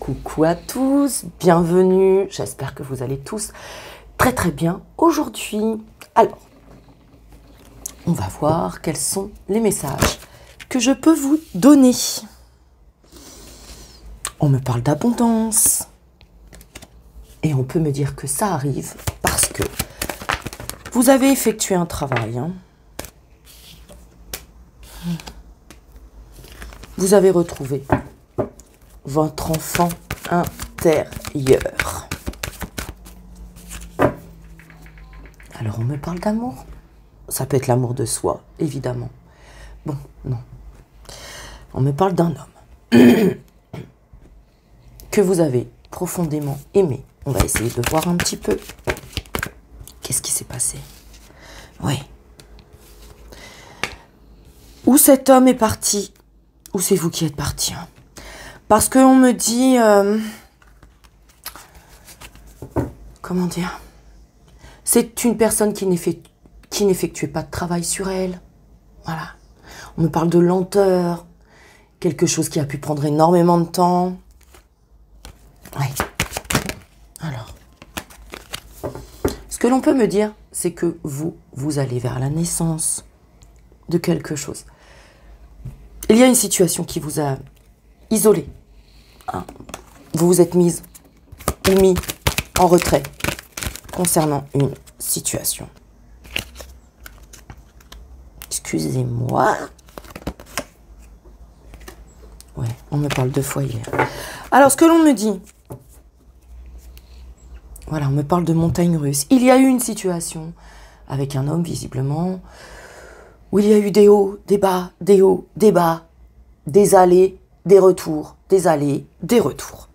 Coucou à tous, bienvenue, j'espère que vous allez tous très très bien aujourd'hui. Alors, on va voir quels sont les messages que je peux vous donner. On me parle d'abondance et on peut me dire que ça arrive parce que vous avez effectué un travail. hein. Vous avez retrouvé votre enfant intérieur. Alors on me parle d'amour? Ça peut être l'amour de soi, évidemment. Bon, non. On me parle d'un homme que vous avez profondément aimé. On va essayer de voir un petit peu. Qu'est-ce qui s'est passé? Oui. Où cet homme est parti? Ou c'est vous qui êtes parti hein? Parce qu'on me dit... euh, comment dire C'est une personne qui n'effectuait pas de travail sur elle. Voilà. On me parle de lenteur, quelque chose qui a pu prendre énormément de temps. Oui. Alors. Ce que l'on peut me dire, c'est que vous, vous allez vers la naissance de quelque chose. Il y a une situation qui vous a isolé. Vous vous êtes mise ou mis en retrait concernant une situation. Excusez-moi. Ouais, on me parle deux fois hier. Alors, ce que l'on me dit, voilà, on me parle de montagne russe. Il y a eu une situation avec un homme, visiblement, où il y a eu des hauts, des bas, des hauts, des bas, des allées, des retours, des allées, des retours.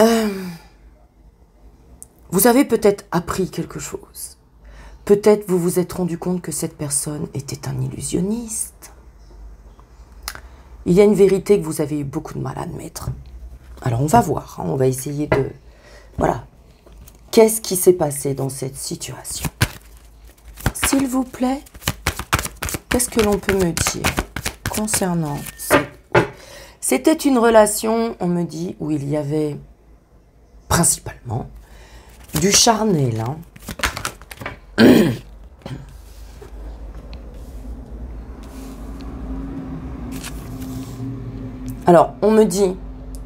Euh, vous avez peut-être appris quelque chose. Peut-être vous vous êtes rendu compte que cette personne était un illusionniste. Il y a une vérité que vous avez eu beaucoup de mal à admettre. Alors on va voir, hein, on va essayer de... Voilà. Qu'est-ce qui s'est passé dans cette situation? S'il vous plaît, qu'est-ce que l'on peut me dire? Concernant. C'était une relation, on me dit, où il y avait principalement du charnel. hein. Alors, on me dit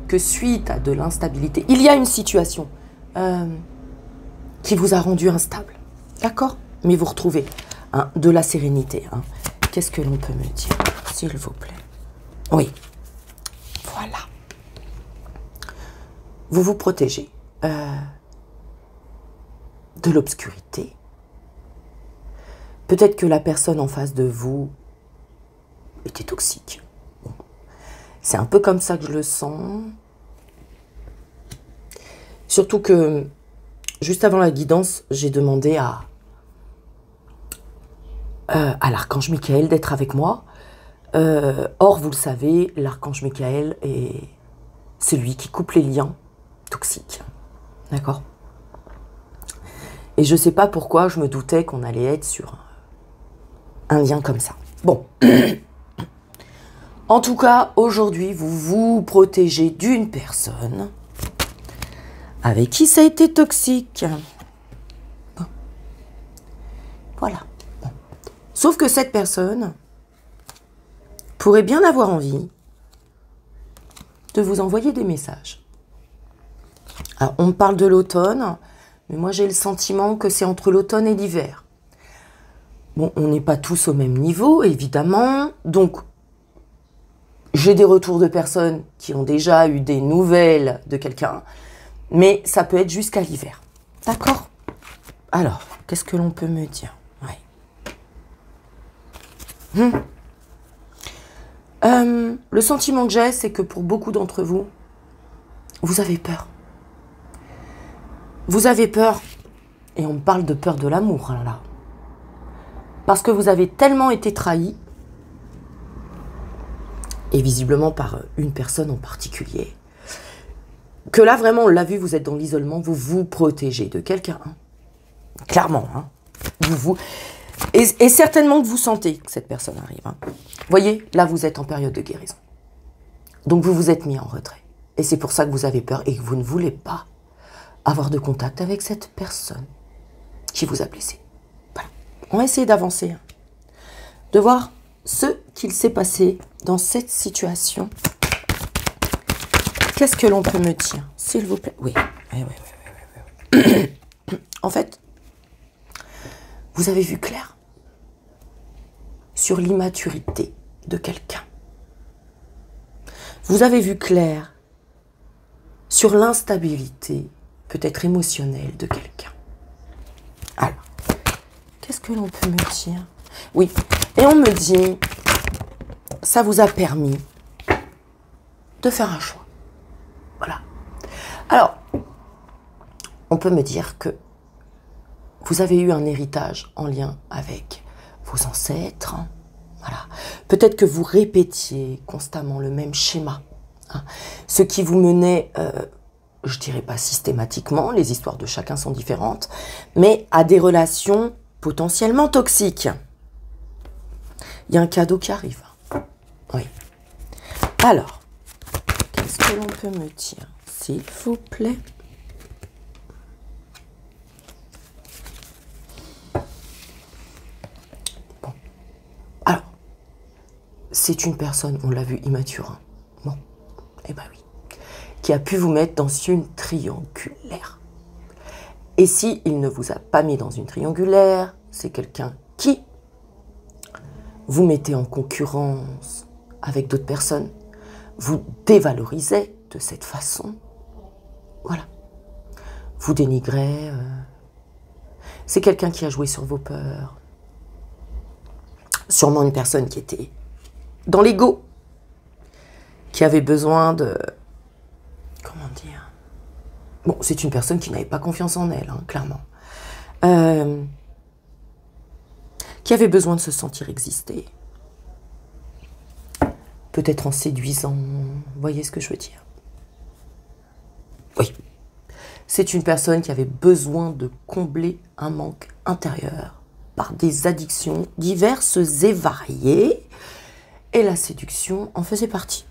que suite à de l'instabilité, il y a une situation euh, qui vous a rendu instable. D'accord? Mais vous retrouvez hein, de la sérénité. hein. Qu'est-ce que l'on peut me dire, s'il vous plaît Oui. Voilà. Vous vous protégez euh, de l'obscurité. Peut-être que la personne en face de vous était toxique. C'est un peu comme ça que je le sens. Surtout que juste avant la guidance, j'ai demandé à, euh, à l'archange Michael d'être avec moi. Euh, or, vous le savez, l'archange Michael est celui qui coupe les liens toxiques. D'accord? Et je sais pas pourquoi je me doutais qu'on allait être sur un lien comme ça. Bon. En tout cas, aujourd'hui, vous vous protégez d'une personne avec qui ça a été toxique. Voilà. Sauf que cette personne pourrait bien avoir envie de vous envoyer des messages. Alors, on me parle de l'automne, mais moi j'ai le sentiment que c'est entre l'automne et l'hiver. Bon, on n'est pas tous au même niveau, évidemment. Donc, j'ai des retours de personnes qui ont déjà eu des nouvelles de quelqu'un, mais ça peut être jusqu'à l'hiver. D'accord Alors, qu'est-ce que l'on peut me dire? Ouais. Hmm. Euh, le sentiment que j'ai, c'est que pour beaucoup d'entre vous, vous avez peur. Vous avez peur, et on parle de peur de l'amour, hein, là. Parce que vous avez tellement été trahi, et visiblement par une personne en particulier, que là vraiment on l'a vu, vous êtes dans l'isolement, vous vous protégez de quelqu'un. Clairement. hein. Vous, vous... Et, certainement que vous sentez que cette personne arrive. hein. Voyez, là vous êtes en période de guérison. Donc vous vous êtes mis en retrait. Et c'est pour ça que vous avez peur et que vous ne voulez pas avoir de contact avec cette personne qui vous a blessé. Voilà. On va essayer d'avancer, hein. de voir ce qu'il s'est passé dans cette situation. Qu'est-ce que l'on peut me dire, s'il vous plaît? Oui, oui, oui, oui, oui. en fait, vous avez vu clair sur l'immaturité de quelqu'un. Vous avez vu clair sur l'instabilité, peut-être émotionnelle, de quelqu'un. Alors, qu'est-ce que l'on peut me dire? Oui, et on me dit, ça vous a permis de faire un choix. Voilà. Alors, on peut me dire que vous avez eu un héritage en lien avec vos ancêtres. Voilà. Peut-être que vous répétiez constamment le même schéma. Hein. Ce qui vous menait, euh, je dirais pas systématiquement, les histoires de chacun sont différentes, mais à des relations potentiellement toxiques. Il y a un cadeau qui arrive. Oui. Alors, qu'est-ce que l'on peut me dire, s'il vous plaît? C'est une personne, on l'a vu, immature. Hein. Bon, eh ben oui. Qui a pu vous mettre dans une triangulaire. Et si il ne vous a pas mis dans une triangulaire, c'est quelqu'un qui vous mettez en concurrence avec d'autres personnes, vous dévalorisez de cette façon. Voilà. Vous dénigrez. Euh. C'est quelqu'un qui a joué sur vos peurs. Sûrement une personne qui était dans l'ego, qui avait besoin de... Comment dire Bon, c'est une personne qui n'avait pas confiance en elle, hein, clairement. Euh, qui avait besoin de se sentir exister. Peut-être en séduisant, vous voyez ce que je veux dire? Oui. C'est une personne qui avait besoin de combler un manque intérieur par des addictions diverses et variées et la séduction en faisait partie.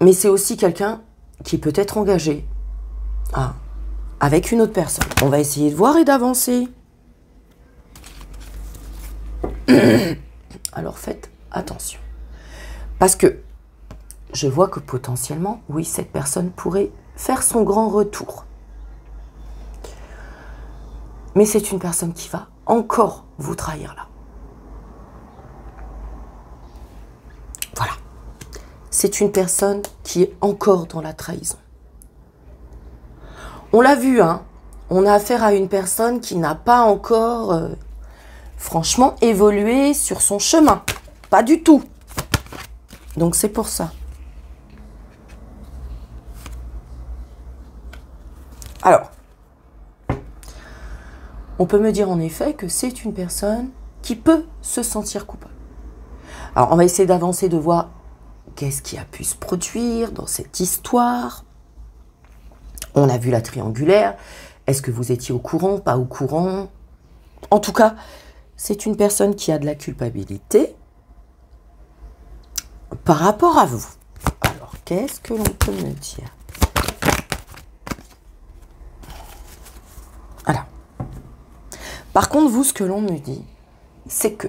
Mais c'est aussi quelqu'un qui peut être engagé ah, avec une autre personne. On va essayer de voir et d'avancer. Alors faites attention. Parce que je vois que potentiellement, oui, cette personne pourrait faire son grand retour. Mais c'est une personne qui va encore vous trahir là. C'est une personne qui est encore dans la trahison. On l'a vu, hein, on a affaire à une personne qui n'a pas encore, euh, franchement, évolué sur son chemin. Pas du tout. Donc c'est pour ça. Alors, on peut me dire en effet que c'est une personne qui peut se sentir coupable. Alors, on va essayer d'avancer, de voir qu'est-ce qui a pu se produire dans cette histoire On a vu la triangulaire. Est-ce que vous étiez au courant, pas au courant? En tout cas, c'est une personne qui a de la culpabilité par rapport à vous. Alors, qu'est-ce que l'on peut me dire? Alors, par contre, vous, ce que l'on me dit, c'est que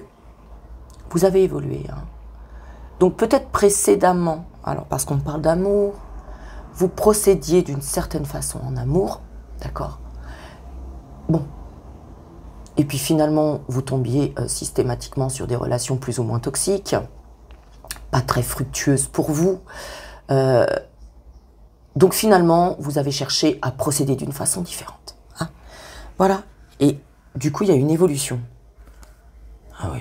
vous avez évolué. Hein. Donc peut-être précédemment, alors parce qu'on parle d'amour, vous procédiez d'une certaine façon en amour, d'accord Bon. Et puis finalement, vous tombiez euh, systématiquement sur des relations plus ou moins toxiques, pas très fructueuses pour vous. Euh, donc finalement, vous avez cherché à procéder d'une façon différente. Hein voilà. Et du coup, il y a une évolution. Ah oui.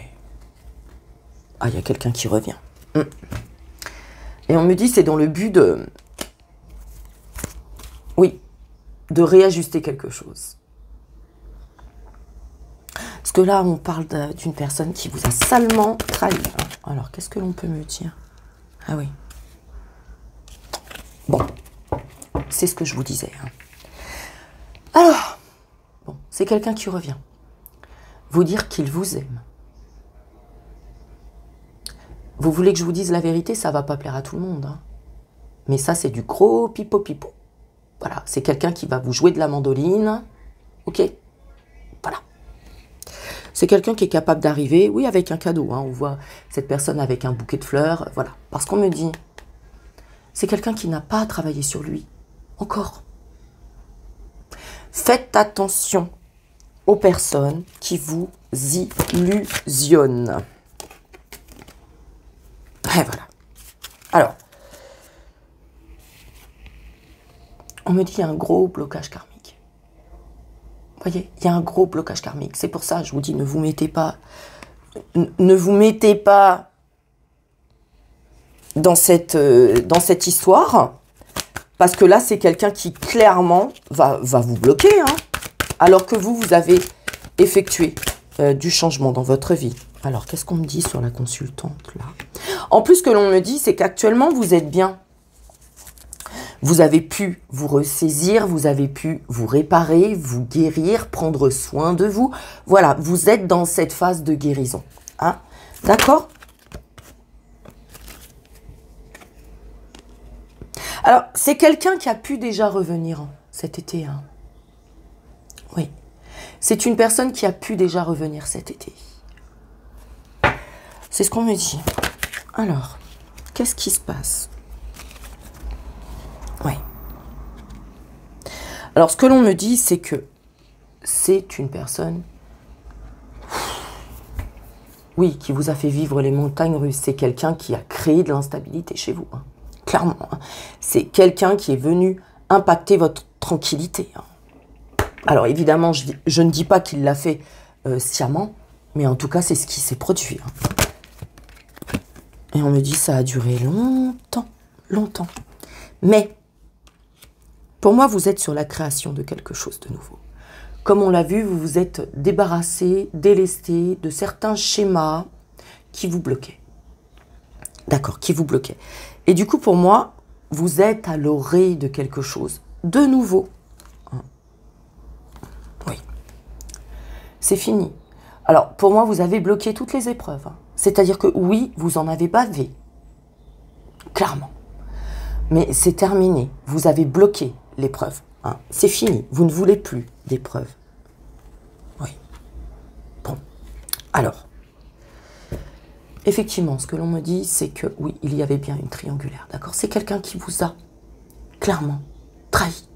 Ah, il y a quelqu'un qui revient. Et on me dit c'est dans le but de... Oui, de réajuster quelque chose. Parce que là, on parle d'une personne qui vous a salement trahi. Alors, qu'est-ce que l'on peut me dire? Ah oui. Bon, c'est ce que je vous disais. Hein. Alors, bon, c'est quelqu'un qui revient. Vous dire qu'il vous aime. Vous voulez que je vous dise la vérité, ça va pas plaire à tout le monde. hein. Mais ça, c'est du gros pipo-pipo. Voilà, c'est quelqu'un qui va vous jouer de la mandoline. Ok? Voilà. C'est quelqu'un qui est capable d'arriver, oui, avec un cadeau. hein. On voit cette personne avec un bouquet de fleurs. Voilà. Parce qu'on me dit, c'est quelqu'un qui n'a pas travaillé sur lui. Encore. Faites attention aux personnes qui vous illusionnent. Voilà. Alors, on me dit qu'il y a un gros blocage karmique. Vous voyez, il y a un gros blocage karmique. C'est pour ça, je vous dis, ne vous mettez pas, ne vous mettez pas dans cette, euh, dans cette histoire, parce que là, c'est quelqu'un qui clairement va, va vous bloquer, hein, alors que vous, vous avez effectué euh, du changement dans votre vie. Alors, qu'est-ce qu'on me dit sur la consultante là? En plus, ce que l'on me dit, c'est qu'actuellement, vous êtes bien. Vous avez pu vous ressaisir, vous avez pu vous réparer, vous guérir, prendre soin de vous. Voilà, vous êtes dans cette phase de guérison. Hein? D'accord? Alors, c'est quelqu'un qui a pu déjà revenir cet été. hein. Oui. C'est une personne qui a pu déjà revenir cet été. C'est ce qu'on me dit. Alors, qu'est-ce qui se passe? Oui. Alors, ce que l'on me dit, c'est que c'est une personne, oui, qui vous a fait vivre les montagnes russes. C'est quelqu'un qui a créé de l'instabilité chez vous. hein. Clairement. hein. C'est quelqu'un qui est venu impacter votre tranquillité. hein. Alors, évidemment, je, ne dis pas qu'il l'a fait euh, sciemment, mais en tout cas, c'est ce qui s'est produit. Hein. Et on me dit ça a duré longtemps, longtemps. Mais pour moi, vous êtes sur la création de quelque chose de nouveau. Comme on l'a vu, vous vous êtes débarrassé, délesté de certains schémas qui vous bloquaient. D'accord, qui vous bloquaient. Et du coup, pour moi, vous êtes à l'oreille de quelque chose de nouveau. Hein. Oui. C'est fini. Alors, pour moi, vous avez bloqué toutes les épreuves. C'est-à-dire que oui, vous en avez bavé. Clairement. Mais c'est terminé. Vous avez bloqué l'épreuve. hein. C'est fini. Vous ne voulez plus d'épreuve. Oui. Bon. Alors. Effectivement, ce que l'on me dit, c'est que oui, il y avait bien une triangulaire. D'accord? C'est quelqu'un qui vous a clairement trahi.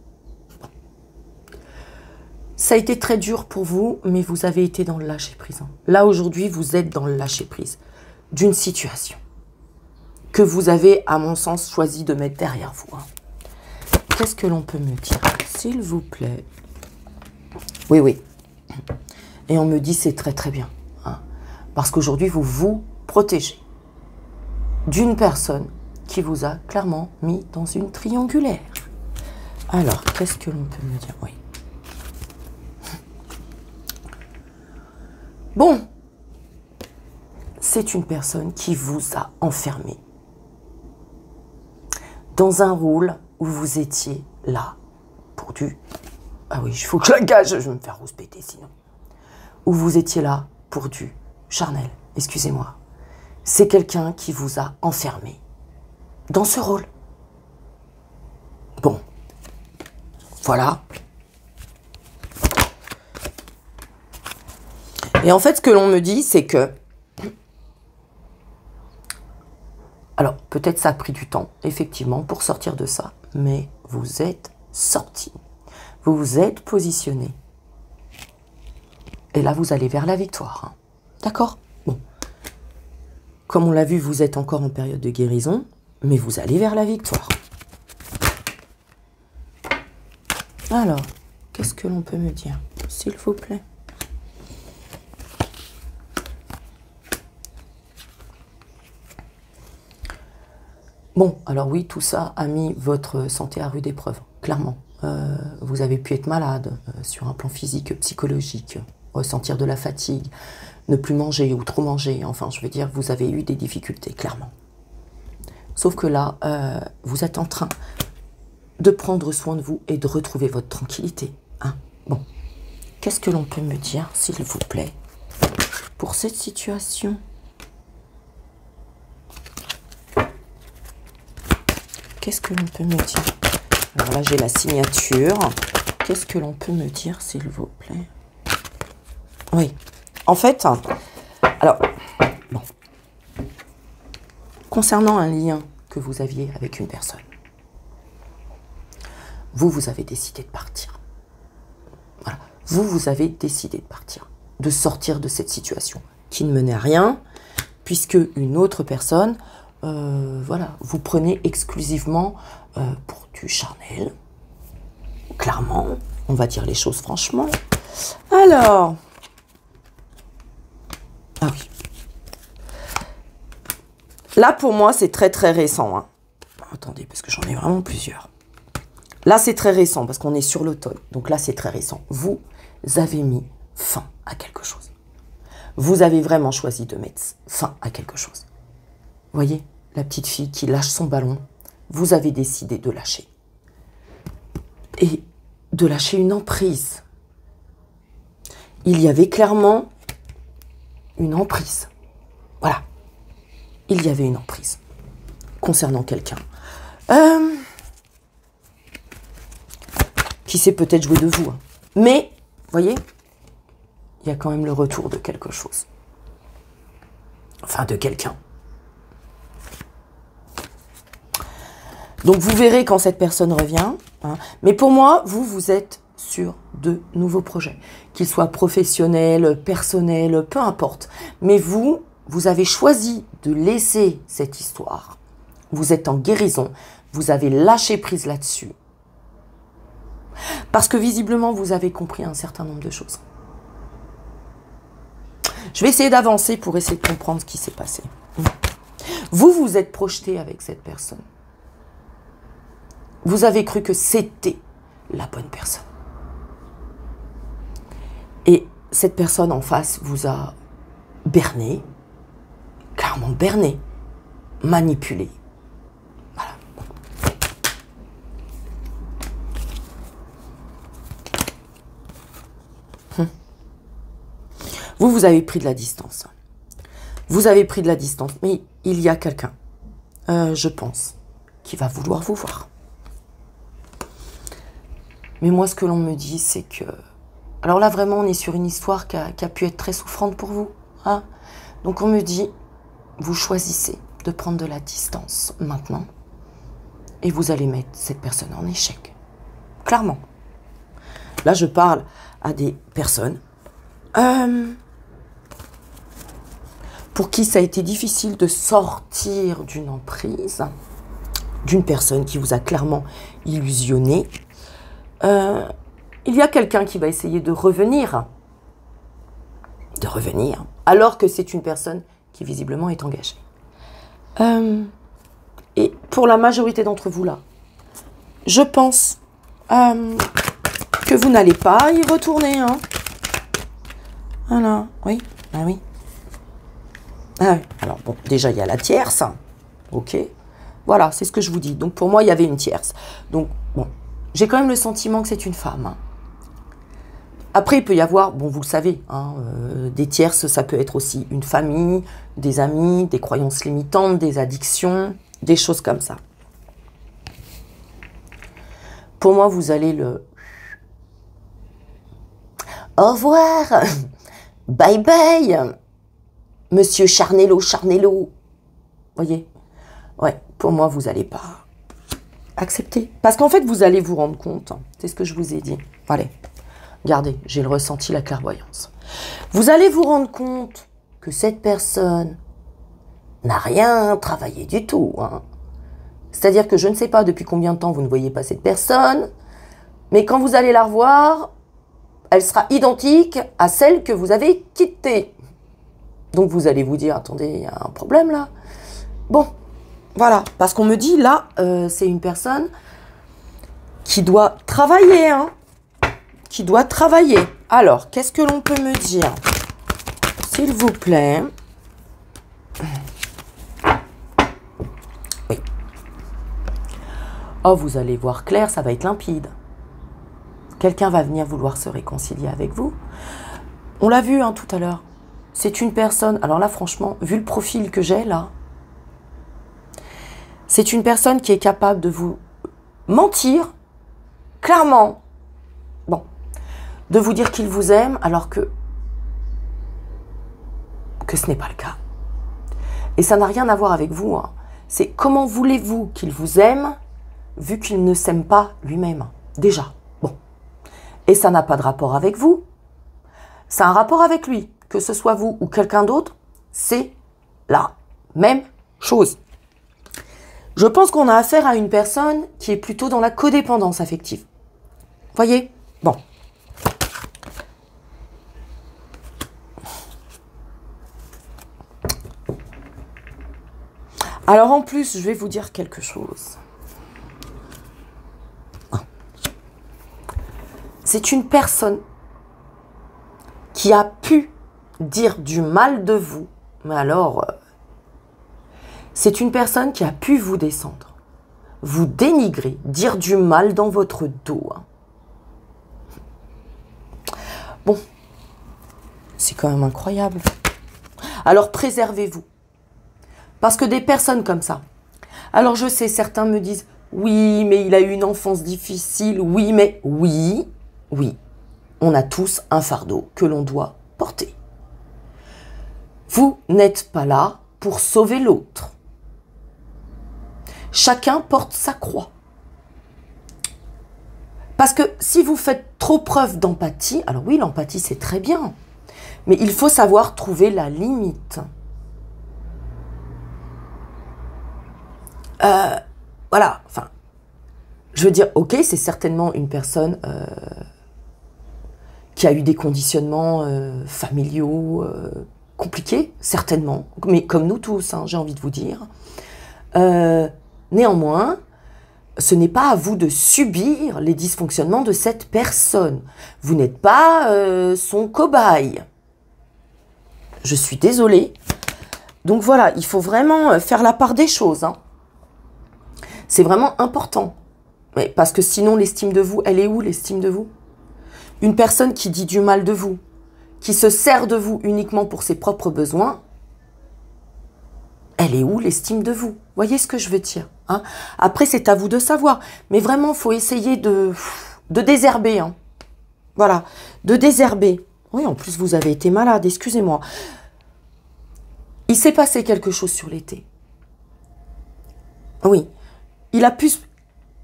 Ça a été très dur pour vous, mais vous avez été dans le lâcher-prise. hein. Là, aujourd'hui, vous êtes dans le lâcher-prise d'une situation que vous avez, à mon sens, choisi de mettre derrière vous. hein. Qu'est-ce que l'on peut me dire S'il vous plaît? Oui, oui. Et on me dit c'est très très bien. hein. Parce qu'aujourd'hui, vous vous protégez d'une personne qui vous a clairement mis dans une triangulaire. Alors, qu'est-ce que l'on peut me dire? Oui. Bon, c'est une personne qui vous a enfermé dans un rôle où vous étiez là pour du... Ah oui, il faut que je la gage, je vais me faire rouspéter sinon. Où vous étiez là pour du charnel, excusez-moi. C'est quelqu'un qui vous a enfermé dans ce rôle. Bon, voilà. Et en fait, ce que l'on me dit, c'est que Alors, peut-être ça a pris du temps, effectivement, pour sortir de ça, mais vous êtes sorti. Vous vous êtes positionné. Et là, vous allez vers la victoire. hein. D'accord? Bon. Comme on l'a vu, vous êtes encore en période de guérison, mais vous allez vers la victoire. Alors, qu'est-ce que l'on peut me dire S'il vous plaît? Bon, alors oui, tout ça a mis votre santé à rude épreuve, clairement. Euh, vous avez pu être malade euh, sur un plan physique, psychologique, ressentir de la fatigue, ne plus manger ou trop manger. Enfin, je veux dire, vous avez eu des difficultés, clairement. Sauf que là, euh, vous êtes en train de prendre soin de vous et de retrouver votre tranquillité. Hein bon, qu'est-ce que l'on peut me dire, s'il vous plaît, pour cette situation? Qu'est-ce que l'on peut me dire Alors là, j'ai la signature. Qu'est-ce que l'on peut me dire, s'il vous plaît? Oui. En fait, alors, bon. Concernant un lien que vous aviez avec une personne, vous, vous avez décidé de partir. Voilà. Vous, vous avez décidé de partir, de sortir de cette situation qui ne menait à rien, puisque une autre personne, euh, voilà, vous prenez exclusivement euh, pour du charnel. Clairement, on va dire les choses franchement. Alors, ah oui. Là, pour moi, c'est très très récent. Hein. Attendez, parce que j'en ai vraiment plusieurs. Là, c'est très récent, parce qu'on est sur l'automne. Donc là, c'est très récent. Vous avez mis fin à quelque chose. Vous avez vraiment choisi de mettre fin à quelque chose. Voyez, la petite fille qui lâche son ballon, vous avez décidé de lâcher. Et de lâcher une emprise. Il y avait clairement une emprise. Voilà. Il y avait une emprise concernant quelqu'un. Euh, qui sait peut-être jouer de vous. Hein. Mais, voyez, il y a quand même le retour de quelque chose. Enfin, de quelqu'un. Donc vous verrez quand cette personne revient. Hein. Mais pour moi, vous, vous êtes sur de nouveaux projets, qu'ils soient professionnels, personnels, peu importe. Mais vous, vous avez choisi de laisser cette histoire. Vous êtes en guérison, vous avez lâché prise là-dessus. Parce que visiblement, vous avez compris un certain nombre de choses. Je vais essayer d'avancer pour essayer de comprendre ce qui s'est passé. Vous, vous êtes projeté avec cette personne. Vous avez cru que c'était la bonne personne. Et cette personne en face vous a berné, clairement berné, manipulé. Voilà. Hum. Vous, vous avez pris de la distance. Vous avez pris de la distance, mais il y a quelqu'un, euh, je pense, qui va vouloir vous voir. Mais moi, ce que l'on me dit, c'est que alors là, vraiment, on est sur une histoire qui a, pu être très souffrante pour vous. Hein Donc on me dit, vous choisissez de prendre de la distance maintenant et vous allez mettre cette personne en échec. Clairement. Là, je parle à des personnes euh, pour qui ça a été difficile de sortir d'une emprise, d'une personne qui vous a clairement illusionné. Euh, il y a quelqu'un qui va essayer de revenir, de revenir, alors que c'est une personne qui visiblement est engagée. Euh, et pour la majorité d'entre vous là, je pense euh, que vous n'allez pas y retourner. Hein. Voilà, oui, ah oui. Ah oui. Alors bon, déjà il y a la tierce, ok. Voilà, c'est ce que je vous dis. Donc pour moi, il y avait une tierce. Donc j'ai quand même le sentiment que c'est une femme. Hein. Après, il peut y avoir, bon, vous le savez, hein, euh, des tierces, ça peut être aussi une famille, des amis, des croyances limitantes, des addictions, des choses comme ça. Pour moi, vous allez le... Au revoir Bye bye Monsieur Charnello, Charnello Voyez? Ouais, pour moi, vous n'allez pas accepter. Parce qu'en fait, vous allez vous rendre compte, hein, c'est ce que je vous ai dit. Allez. Regardez, j'ai le ressenti, la clairvoyance. Vous allez vous rendre compte que cette personne n'a rien travaillé du tout. Hein. C'est-à-dire que je ne sais pas depuis combien de temps vous ne voyez pas cette personne, mais quand vous allez la revoir, elle sera identique à celle que vous avez quittée. Donc vous allez vous dire, attendez, il y a un problème là. Bon, voilà, parce qu'on me dit là, euh, c'est une personne qui doit travailler, hein, qui doit travailler. Alors, qu'est-ce que l'on peut me dire? S'il vous plaît. Oui. Oh, vous allez voir clair, ça va être limpide. Quelqu'un va venir vouloir se réconcilier avec vous. On l'a vu hein, tout à l'heure. C'est une personne. Alors là, franchement, vu le profil que j'ai là, C'est une personne qui est capable de vous mentir clairement. Bon, de vous dire qu'il vous aime alors que que ce n'est pas le cas. Et ça n'a rien à voir avec vous. Hein. C'est comment voulez-vous qu'il vous aime vu qu'il ne s'aime pas lui-même? Déjà. Bon. Et ça n'a pas de rapport avec vous. Ça a un rapport avec lui. Que ce soit vous ou quelqu'un d'autre, c'est la même chose. Je pense qu'on a affaire à une personne qui est plutôt dans la codépendance affective. Voyez? Bon. Alors en plus, je vais vous dire quelque chose. C'est une personne qui a pu dire du mal de vous, mais alors, euh, c'est une personne qui a pu vous descendre, vous dénigrer, dire du mal dans votre dos. Hein. Bon, c'est quand même incroyable. Alors préservez-vous. Parce que des personnes comme ça, alors je sais, certains me disent, oui, mais il a eu une enfance difficile, oui, mais oui, oui, on a tous un fardeau que l'on doit porter. Vous n'êtes pas là pour sauver l'autre. Chacun porte sa croix. Parce que si vous faites trop preuve d'empathie, alors oui, l'empathie c'est très bien, mais il faut savoir trouver la limite. Euh, voilà, enfin, je veux dire, ok, c'est certainement une personne euh, qui a eu des conditionnements euh, familiaux compliqués, certainement, mais comme nous tous, hein, j'ai envie de vous dire. Néanmoins, ce n'est pas à vous de subir les dysfonctionnements de cette personne. Vous n'êtes pas son cobaye. Je suis désolée. Donc voilà, il faut vraiment faire la part des choses. Hein. C'est vraiment important. parce que sinon, l'estime de vous, elle est où l'estime de vous? Une personne qui dit du mal de vous, qui se sert de vous uniquement pour ses propres besoins, elle est où l'estime de vous? Voyez ce que je veux dire hein Après, c'est à vous de savoir. Mais vraiment, faut essayer de, désherber. Hein. Voilà, de désherber. Oui, en plus, vous avez été malade, excusez-moi. Il s'est passé quelque chose sur l'été. Oui, il a pu,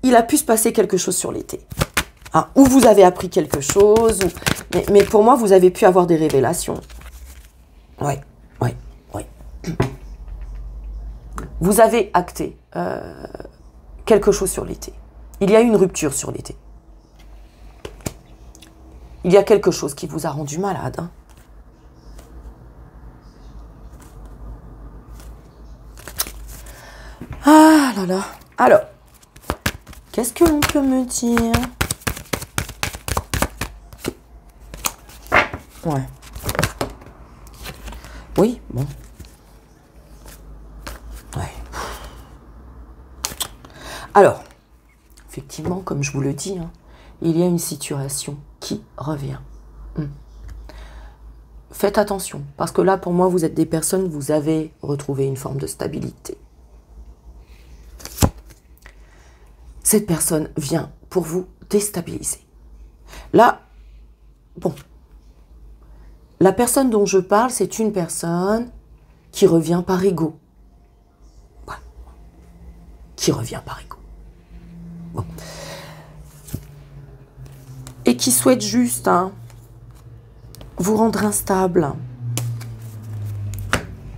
il a pu se passer quelque chose sur l'été. Ah, ou vous avez appris quelque chose, mais, pour moi, vous avez pu avoir des révélations. Oui, oui, oui. Vous avez acté euh, quelque chose sur l'été. Il y a eu une rupture sur l'été. Il y a quelque chose qui vous a rendu malade. Hein. Ah là là. Alors, qu'est-ce que l'on peut me dire? Ouais. Oui, bon. Alors, effectivement, comme je vous le dis, hein, il y a une situation qui revient. Hmm. Faites attention, parce que là, pour moi, vous êtes des personnes, vous avez retrouvé une forme de stabilité. cette personne vient pour vous déstabiliser. Là, bon, la personne dont je parle, c'est une personne qui revient par ego. Qui revient par ego. Et qui souhaite juste hein, vous rendre instable.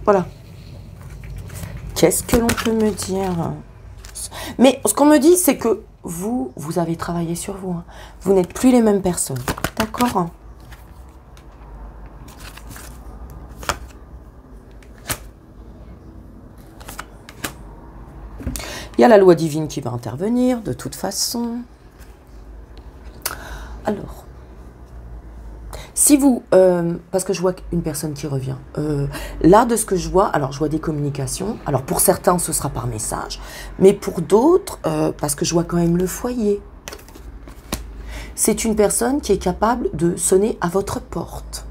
Voilà. Qu'est-ce que l'on peut me dire? Mais ce qu'on me dit, c'est que vous, vous avez travaillé sur vous. Hein. Vous n'êtes plus les mêmes personnes. D'accord? Il y a la loi divine qui va intervenir, de toute façon. Alors, si vous, euh, parce que je vois une personne qui revient, euh, là de ce que je vois, alors je vois des communications, alors pour certains ce sera par message, mais pour d'autres, euh, parce que je vois quand même le foyer, c'est une personne qui est capable de sonner à votre porte.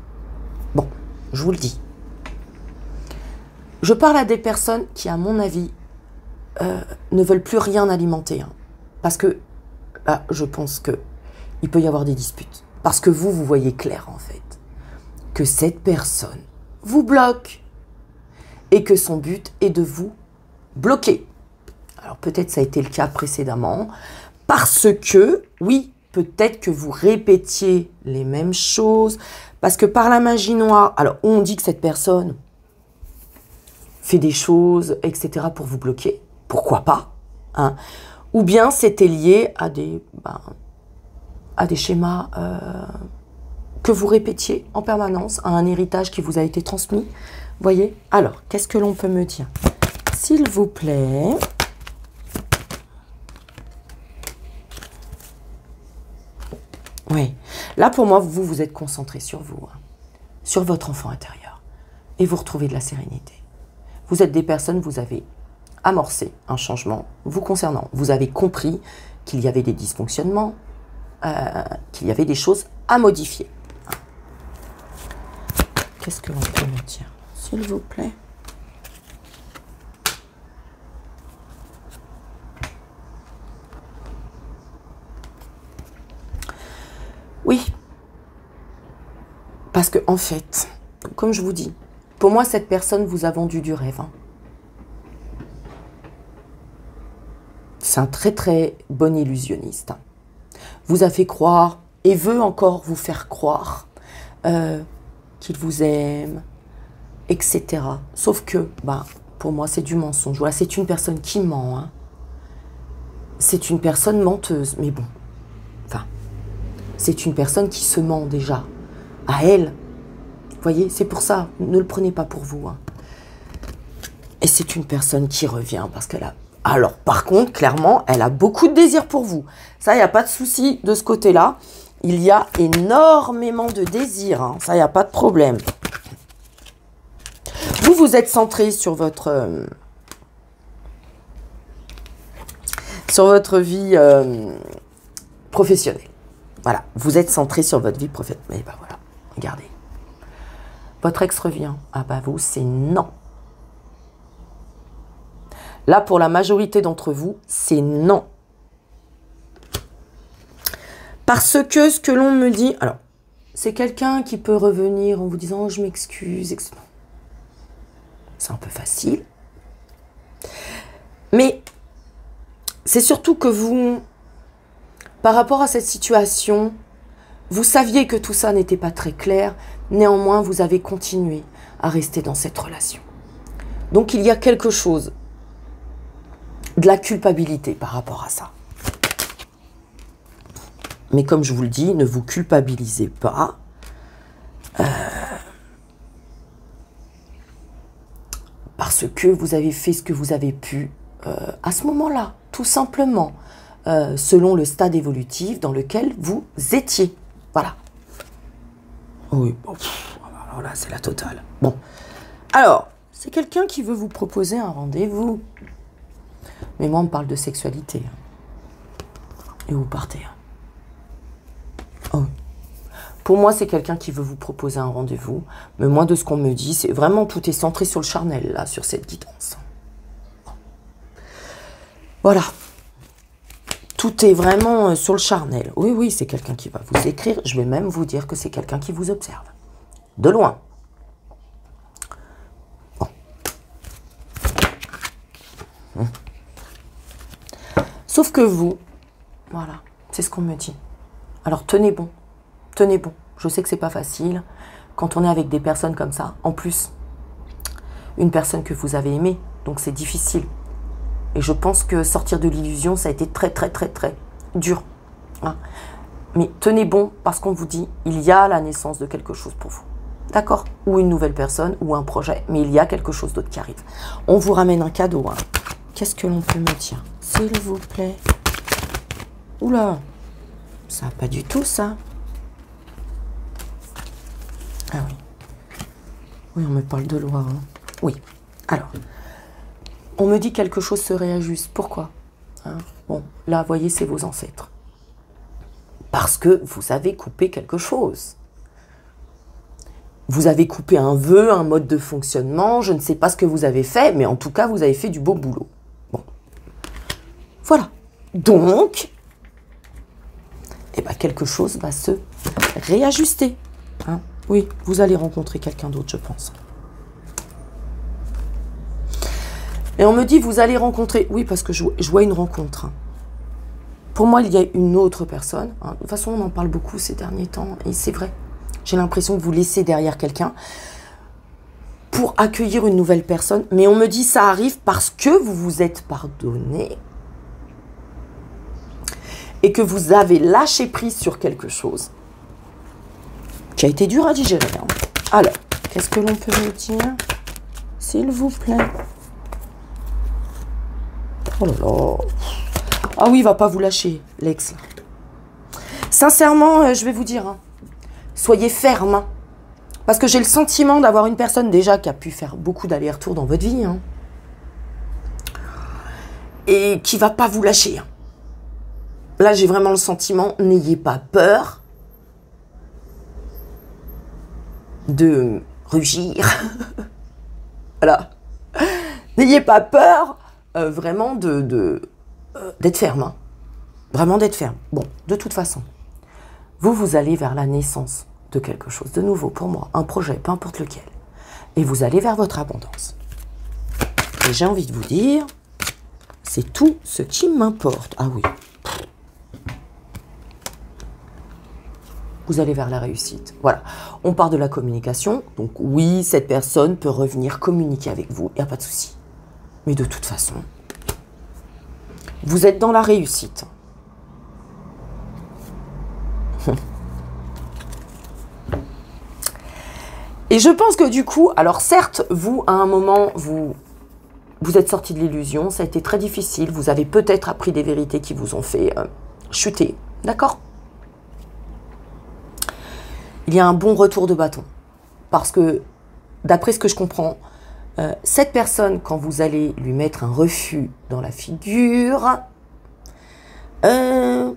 Bon, je vous le dis. Je parle à des personnes qui, à mon avis, euh, ne veulent plus rien alimenter. Hein. Parce que là, je pense que il peut y avoir des disputes. Parce que vous, vous voyez clair en fait que cette personne vous bloque et que son but est de vous bloquer. Alors peut-être ça a été le cas précédemment, parce que, oui, peut-être que vous répétiez les mêmes choses, parce que par la magie noire, alors on dit que cette personne fait des choses, etc., pour vous bloquer, pourquoi pas hein Ou bien c'était lié à des, ben, schémas euh, que vous répétiez en permanence, à un héritage qui vous a été transmis. Voyez Alors, qu'est-ce que l'on peut me dire? S'il vous plaît. Oui. Là, pour moi, vous, vous êtes concentré sur vous, hein, sur votre enfant intérieur. Et vous retrouvez de la sérénité. Vous êtes des personnes, vous avez amorcé un changement vous concernant. Vous avez compris qu'il y avait des dysfonctionnements, euh, qu'il y avait des choses à modifier. Qu'est-ce que l'on peut me dire S'il vous plaît? Oui. Parce que, en fait, comme je vous dis, pour moi, cette personne vous a vendu du rêve. Hein. C'est un très très bon illusionniste. Vous a fait croire et veut encore vous faire croire euh, qu'il vous aime, etc. Sauf que, bah, pour moi, c'est du mensonge. Voilà, c'est une personne qui ment. Hein. C'est une personne menteuse. Mais bon, enfin, c'est une personne qui se ment déjà à elle. Vous voyez, c'est pour ça, ne le prenez pas pour vous. Hein. Et c'est une personne qui revient parce qu'elle a... Alors, par contre, clairement, elle a beaucoup de désir pour vous. Ça, il n'y a pas de souci de ce côté-là il y a énormément de désir. Hein. Ça, il n'y a pas de problème. Vous, vous êtes centré sur votre... Euh, sur votre vie euh, professionnelle. Voilà, vous êtes centré sur votre vie professionnelle. Mais bah voilà, regardez. Votre ex revient. Ah bah vous, c'est non. Là, pour la majorité d'entre vous, c'est non. Parce que ce que l'on me dit, alors, c'est quelqu'un qui peut revenir en vous disant je m'excuse. C'est un peu facile. Mais c'est surtout que vous, par rapport à cette situation, vous saviez que tout ça n'était pas très clair, néanmoins vous avez continué à rester dans cette relation. Donc il y a quelque chose de la culpabilité par rapport à ça. Mais comme je vous le dis, ne vous culpabilisez pas. Euh, parce que vous avez fait ce que vous avez pu euh, à ce moment-là, tout simplement, euh, selon le stade évolutif dans lequel vous étiez. Voilà. Oui, bon, alors là, c'est la totale. Bon. Alors, c'est quelqu'un qui veut vous proposer un rendez-vous. Mais moi, on parle de sexualité. Et vous partez. Oh. Pour moi, c'est quelqu'un qui veut vous proposer un rendez-vous. Mais moi, de ce qu'on me dit, c'est vraiment tout est centré sur le charnel, là, sur cette guidance. Voilà. Tout est vraiment euh, sur le charnel. Oui, oui, c'est quelqu'un qui va vous écrire. Je vais même vous dire que c'est quelqu'un qui vous observe. De loin. Sauf que vous, voilà, c'est ce qu'on me dit. Alors tenez bon, tenez bon. Je sais que c'est pas facile quand on est avec des personnes comme ça. En plus, une personne que vous avez aimée, donc c'est difficile. Et je pense que sortir de l'illusion, ça a été très très très très dur. Hein. Mais tenez bon parce qu'on vous dit, il y a la naissance de quelque chose pour vous. D'accord? Ou une nouvelle personne, ou un projet, mais il y a quelque chose d'autre qui arrive. On vous ramène un cadeau. Hein. Qu'est-ce que l'on peut me dire? S'il vous plaît. Oula ça, pas du tout, ça. Ah oui. Oui, on me parle de loi. Hein. Oui. Alors, on me dit quelque chose se réajuste. Pourquoi hein? Bon, là, voyez, c'est vos ancêtres. Parce que vous avez coupé quelque chose. Vous avez coupé un vœu, un mode de fonctionnement, je ne sais pas ce que vous avez fait, mais en tout cas, vous avez fait du beau boulot. Bon, Donc, eh ben, quelque chose va se réajuster. Hein. oui, vous allez rencontrer quelqu'un d'autre, je pense. Et on me dit, vous allez rencontrer... Oui, parce que je, vois une rencontre. Hein. Pour moi, il y a une autre personne. Hein. De toute façon, on en parle beaucoup ces derniers temps. Et c'est vrai. J'ai l'impression que vous laissez derrière quelqu'un pour accueillir une nouvelle personne. Mais on me dit, ça arrive parce que vous vous êtes pardonné et que vous avez lâché prise sur quelque chose qui a été dur à digérer. Hein. Alors, qu'est-ce que l'on peut me dire S'il vous plaît? Oh là là. Ah oui, il va pas vous lâcher, l'ex. Sincèrement, euh, je vais vous dire, hein, soyez ferme. Hein. parce que j'ai le sentiment d'avoir une personne déjà qui a pu faire beaucoup d'allers-retours dans votre vie. et qui va pas vous lâcher. Là, j'ai vraiment le sentiment, n'ayez pas peur de rugir. voilà. N'ayez pas peur euh, vraiment de, euh, d'être ferme. Hein. Vraiment d'être ferme. Bon, de toute façon, vous, vous allez vers la naissance de quelque chose de nouveau pour moi, un projet, peu importe lequel. Et vous allez vers votre abondance. Et j'ai envie de vous dire, c'est tout ce qui m'importe. Ah oui, vous allez vers la réussite. Voilà. On part de la communication. Donc oui, cette personne peut revenir communiquer avec vous. Il n'y a pas de souci. Mais de toute façon, vous êtes dans la réussite. Et je pense que du coup, alors certes, vous, à un moment, vous, êtes sorti de l'illusion, ça a été très difficile, vous avez peut-être appris des vérités qui vous ont fait euh, chuter, d'accord? Il y a un bon retour de bâton. Parce que, d'après ce que je comprends, euh, cette personne, quand vous allez lui mettre un refus dans la figure, euh,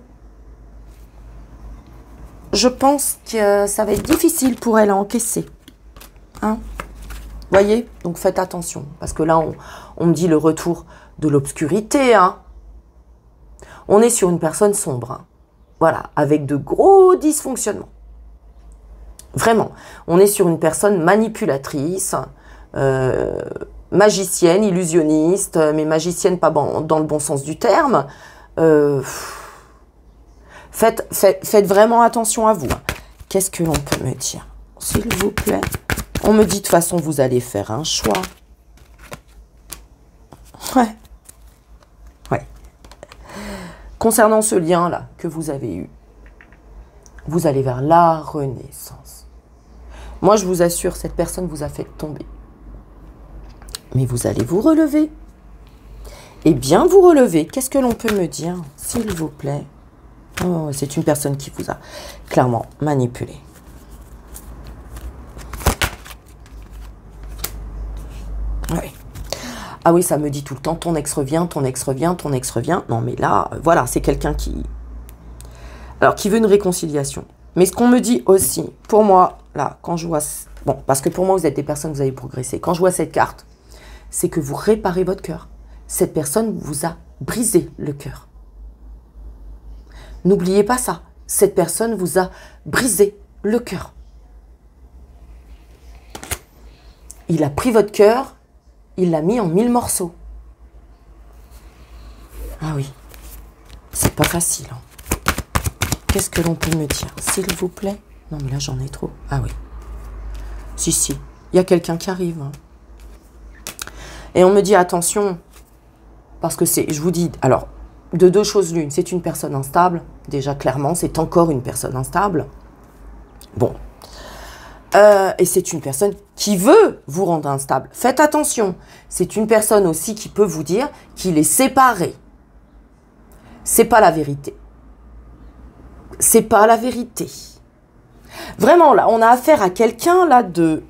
je pense que ça va être difficile pour elle à encaisser. Hein? Voyez? Donc faites attention. Parce que là, on, me dit le retour de l'obscurité. Hein on est sur une personne sombre. Hein. voilà, avec de gros dysfonctionnements. Vraiment. On est sur une personne manipulatrice, euh, magicienne, illusionniste, mais magicienne pas dans le bon sens du terme. Euh, faites, faites, vraiment attention à vous. Qu'est-ce que l'on peut me dire S'il vous plaît? On me dit de toute façon, vous allez faire un choix. Ouais. Ouais. Concernant ce lien-là que vous avez eu, vous allez vers la renaissance. Moi, je vous assure, cette personne vous a fait tomber. Mais vous allez vous relever. Et bien vous relever. Qu'est-ce que l'on peut me dire, s'il vous plaît? Oh, C'est une personne qui vous a clairement manipulé. Oui. Ah oui, ça me dit tout le temps, ton ex revient, ton ex revient, ton ex revient. Non, mais là, euh, voilà, c'est quelqu'un qui... Alors, qui veut une réconciliation. Mais ce qu'on me dit aussi, pour moi, là, quand je vois... Bon, parce que pour moi, vous êtes des personnes, vous avez progressé. Quand je vois cette carte, c'est que vous réparez votre cœur. Cette personne vous a brisé le cœur. N'oubliez pas ça. Cette personne vous a brisé le cœur. Il a pris votre cœur, il l'a mis en mille morceaux. Ah oui, c'est pas facile. Hein. Qu'est-ce que l'on peut me dire? S'il vous plaît? Non, mais là, j'en ai trop. Ah oui. Si, si. Il y a quelqu'un qui arrive. Hein. Et on me dit, attention, parce que c'est, je vous dis, alors, de deux choses l'une, c'est une personne instable, déjà clairement, c'est encore une personne instable. Bon. Euh, et c'est une personne qui veut vous rendre instable. Faites attention, c'est une personne aussi qui peut vous dire qu'il est séparé. C'est pas la vérité c'est pas la vérité. Vraiment, là, on a affaire à quelqu'un, là, de.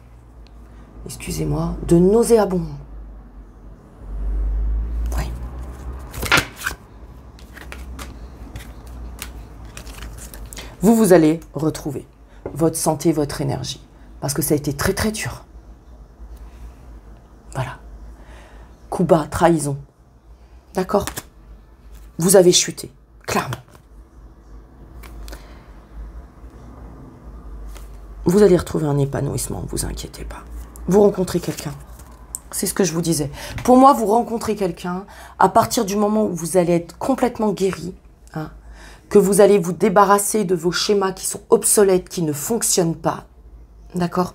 Excusez-moi, de nauséabond. Oui. Vous, vous allez retrouver votre santé, votre énergie. Parce que ça a été très, très dur. Voilà. Coup bas, trahison. D'accord? Vous avez chuté, clairement. Vous allez retrouver un épanouissement, ne vous inquiétez pas. Vous rencontrez quelqu'un. C'est ce que je vous disais. Pour moi, vous rencontrez quelqu'un à partir du moment où vous allez être complètement guéri, hein, que vous allez vous débarrasser de vos schémas qui sont obsolètes, qui ne fonctionnent pas. D'accord?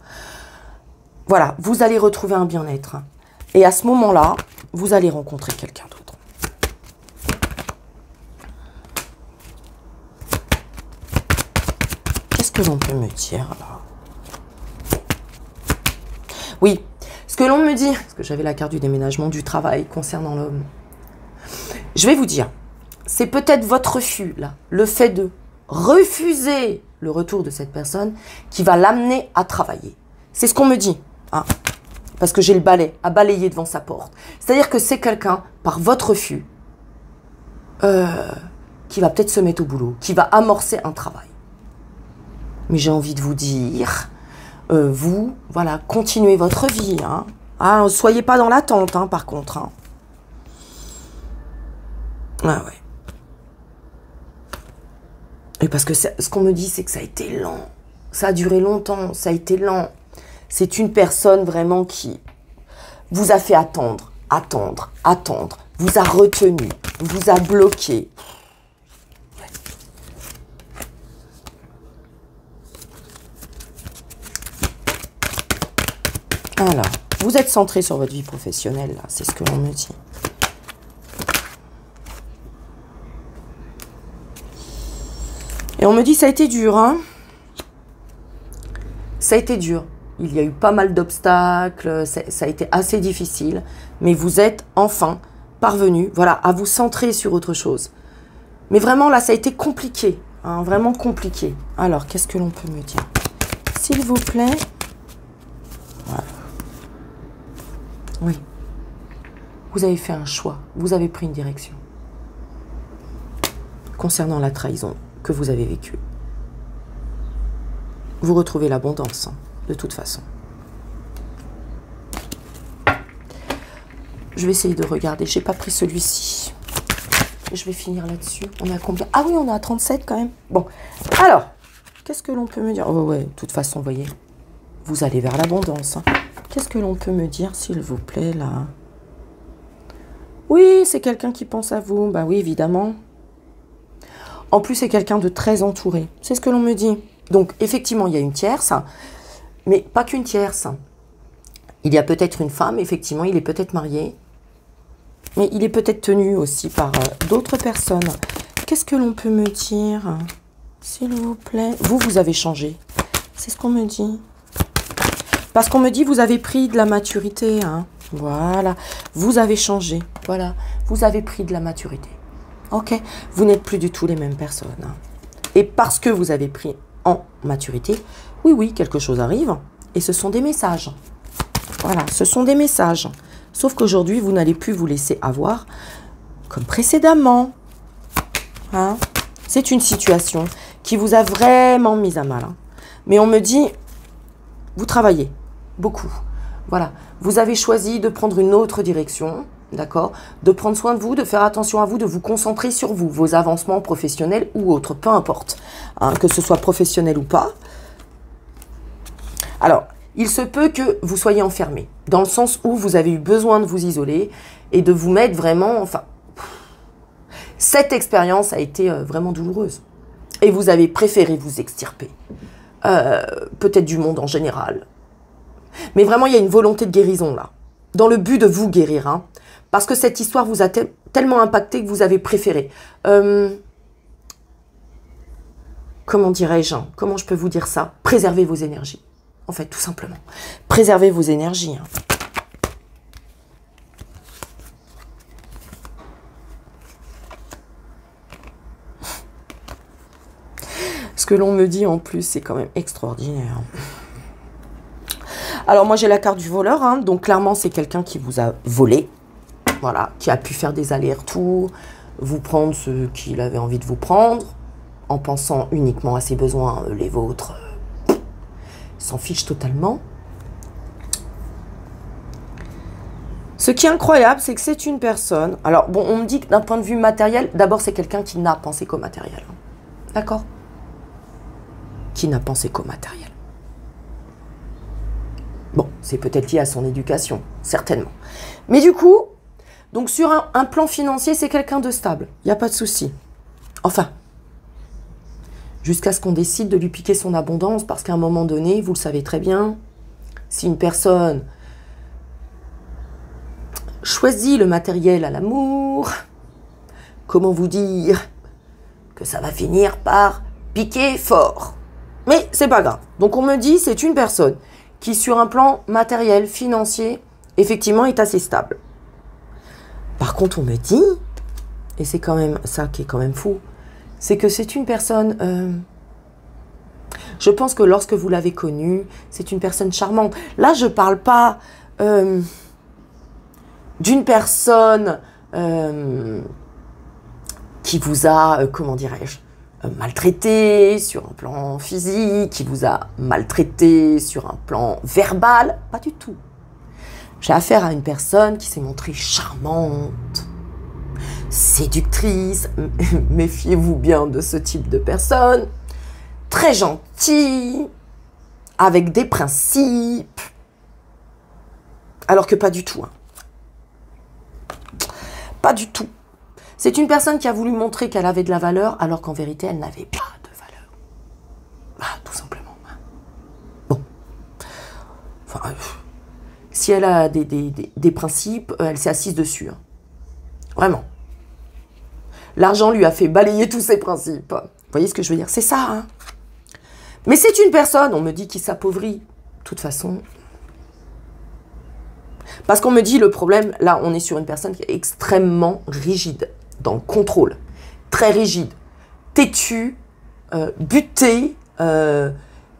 Voilà, vous allez retrouver un bien-être. Et à ce moment-là, vous allez rencontrer quelqu'un d'autre. Qu'est-ce que l'on peut me dire là Oui, ce que l'on me dit, parce que j'avais la carte du déménagement du travail concernant l'homme. Je vais vous dire, c'est peut-être votre refus, là, le fait de refuser le retour de cette personne qui va l'amener à travailler. C'est ce qu'on me dit. Hein parce que j'ai le balai à balayer devant sa porte. C'est-à-dire que c'est quelqu'un, par votre refus, qui va peut-être se mettre au boulot, qui va amorcer un travail. Mais j'ai envie de vous dire, euh, vous, voilà, continuez votre vie. Hein. Ah, soyez pas dans l'attente, hein, par contre. Hein. Ah ouais. Et parce que ce qu'on me dit, c'est que ça a été lent. Ça a duré longtemps, ça a été lent. C'est une personne vraiment qui vous a fait attendre, attendre, attendre, vous a retenu, vous a bloqué. Alors, vous êtes centré sur votre vie professionnelle, là, c'est ce que l'on me dit. Et on me dit, ça a été dur, hein Ça a été dur. Il y a eu pas mal d'obstacles, ça a été assez difficile, mais vous êtes enfin parvenu, voilà, à vous centrer sur autre chose. Mais vraiment, là, ça a été compliqué, hein, vraiment compliqué. Alors, qu'est-ce que l'on peut me dire? S'il vous plaît. Voilà. Oui. Vous avez fait un choix, vous avez pris une direction. Concernant la trahison que vous avez vécue. Vous retrouvez l'abondance. Hein de toute façon. Je vais essayer de regarder. J'ai pas pris celui-ci. Je vais finir là-dessus. On est à combien? Ah oui, on est à 37 quand même. Bon. Alors, qu'est-ce que l'on peut me dire? Oh ouais, de toute façon, voyez, vous allez vers l'abondance. Hein. Qu'est-ce que l'on peut me dire, s'il vous plaît, là? Oui, c'est quelqu'un qui pense à vous. Bah oui, évidemment. En plus, c'est quelqu'un de très entouré. C'est ce que l'on me dit. Donc, effectivement, il y a une tierce mais pas qu'une tierce. Il y a peut-être une femme, effectivement, il est peut-être marié, mais il est peut-être tenu aussi par euh, d'autres personnes. Qu'est-ce que l'on peut me dire S'il vous plaît? Vous, vous avez changé. C'est ce qu'on me dit. Parce qu'on me dit, vous avez pris de la maturité. Hein. Voilà. Vous avez changé. Voilà. Vous avez pris de la maturité. Ok Vous n'êtes plus du tout les mêmes personnes. Hein. Et parce que vous avez pris en maturité, oui, oui, quelque chose arrive. Et ce sont des messages. Voilà, ce sont des messages. Sauf qu'aujourd'hui, vous n'allez plus vous laisser avoir comme précédemment. Hein C'est une situation qui vous a vraiment mis à mal. Mais on me dit, vous travaillez beaucoup. Voilà, vous avez choisi de prendre une autre direction, d'accord? De prendre soin de vous, de faire attention à vous, de vous concentrer sur vous, vos avancements professionnels ou autres, peu importe, hein, que ce soit professionnel ou pas. Alors, il se peut que vous soyez enfermé, dans le sens où vous avez eu besoin de vous isoler et de vous mettre vraiment, enfin, cette expérience a été euh, vraiment douloureuse. Et vous avez préféré vous extirper. Euh, peut-être du monde en général. Mais vraiment, il y a une volonté de guérison là. Dans le but de vous guérir. Hein, parce que cette histoire vous a tellement impacté que vous avez préféré. Euh, comment dirais-je hein, Comment je peux vous dire ça? Préserver vos énergies en fait, tout simplement. Préservez vos énergies. Hein. Ce que l'on me dit en plus, c'est quand même extraordinaire. Alors moi j'ai la carte du voleur, hein. donc clairement c'est quelqu'un qui vous a volé, voilà, qui a pu faire des allers-retours, vous prendre ce qu'il avait envie de vous prendre, en pensant uniquement à ses besoins, euh, les vôtres, s'en fiche totalement. Ce qui est incroyable, c'est que c'est une personne. Alors, bon, on me dit que d'un point de vue matériel, d'abord, c'est quelqu'un qui n'a pensé qu'au matériel. D'accord? Qui n'a pensé qu'au matériel. C'est peut-être lié à son éducation, certainement. Mais du coup, donc sur un, plan financier, c'est quelqu'un de stable. Il n'y a pas de souci. Enfin, jusqu'à ce qu'on décide de lui piquer son abondance, parce qu'à un moment donné, vous le savez très bien, si une personne choisit le matériel à l'amour, comment vous dire que ça va finir par piquer fort? Mais c'est pas grave. Donc on me dit c'est une personne qui sur un plan matériel, financier, effectivement est assez stable. Par contre on me dit, et c'est quand même ça qui est quand même fou, c'est que c'est une personne... Euh, je pense que lorsque vous l'avez connue, c'est une personne charmante. Là, je parle pas euh, d'une personne euh, qui vous a, comment dirais-je, maltraité sur un plan physique, qui vous a maltraité sur un plan verbal. Pas du tout. J'ai affaire à une personne qui s'est montrée charmante, séductrice. Méfiez-vous bien de ce type de personne. Très gentille, avec des principes. Alors que pas du tout. Hein. Pas du tout. C'est une personne qui a voulu montrer qu'elle avait de la valeur alors qu'en vérité elle n'avait pas de valeur. Ah, tout simplement. Bon. Enfin, euh, si elle a des, principes, euh, elle s'est assise dessus. Hein. Vraiment. L'argent lui a fait balayer tous ses principes. Vous voyez ce que je veux dire? C'est ça. Hein Mais c'est une personne, on me dit, qui s'appauvrit. De toute façon, parce qu'on me dit le problème, là, on est sur une personne qui est extrêmement rigide dans le contrôle, très rigide, têtu, euh, buté. Euh,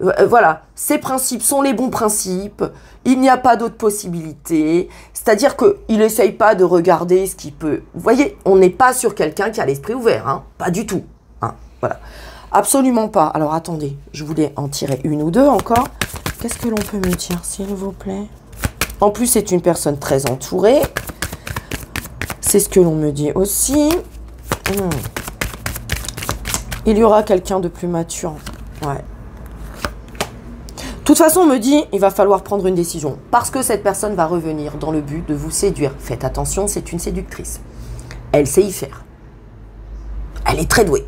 euh, voilà, ces principes sont les bons principes. Il n'y a pas d'autre possibilité. C'est-à-dire qu'il n'essaye pas de regarder ce qu'il peut. Vous voyez, on n'est pas sur quelqu'un qui a l'esprit ouvert, hein. pas du tout. Hein. voilà, absolument pas. Alors attendez, je voulais en tirer une ou deux encore. Qu'est-ce que l'on peut me dire, s'il vous plaît? En plus, c'est une personne très entourée. C'est ce que l'on me dit aussi. Hmm. Il y aura quelqu'un de plus mature. Ouais. De toute façon, on me dit, il va falloir prendre une décision. Parce que cette personne va revenir dans le but de vous séduire. Faites attention, c'est une séductrice. Elle sait y faire. Elle est très douée.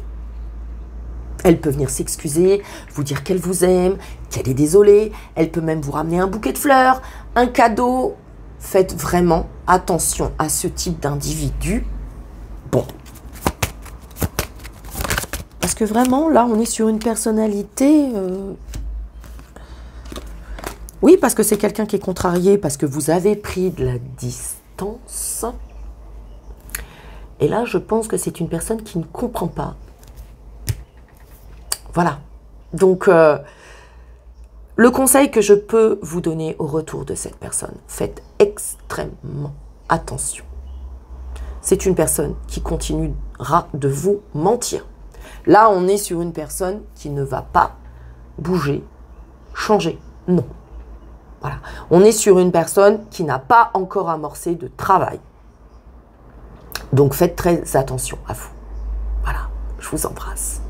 Elle peut venir s'excuser, vous dire qu'elle vous aime, qu'elle est désolée. Elle peut même vous ramener un bouquet de fleurs, un cadeau faites vraiment attention à ce type d'individu. Bon. Parce que vraiment, là, on est sur une personnalité... Euh, oui, parce que c'est quelqu'un qui est contrarié, parce que vous avez pris de la distance. Et là, je pense que c'est une personne qui ne comprend pas. Voilà. Donc... Euh, le conseil que je peux vous donner au retour de cette personne, faites extrêmement attention. C'est une personne qui continuera de vous mentir. Là, on est sur une personne qui ne va pas bouger, changer. Non. Voilà. On est sur une personne qui n'a pas encore amorcé de travail. Donc faites très attention à vous. Voilà. Je vous embrasse.